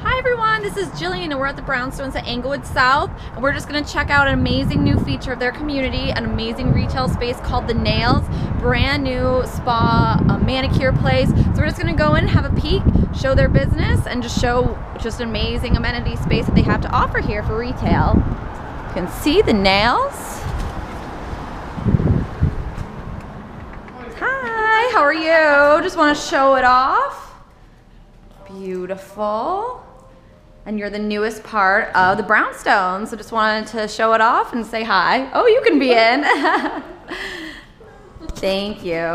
Hi everyone, this is Jillian and we're at the Brownstones at Englewood South and we're just going to check out an amazing new feature of their community, an amazing retail space called The Nails, brand new spa uh, manicure place. So we're just going to go in, have a peek, show their business and just show just amazing amenity space that they have to offer here for retail. You can see the nails. Hi, how are you? Just want to show it off. Beautiful. And you're the newest part of the Brownstone. so just wanted to show it off and say hi. Oh, you can be in. Thank you.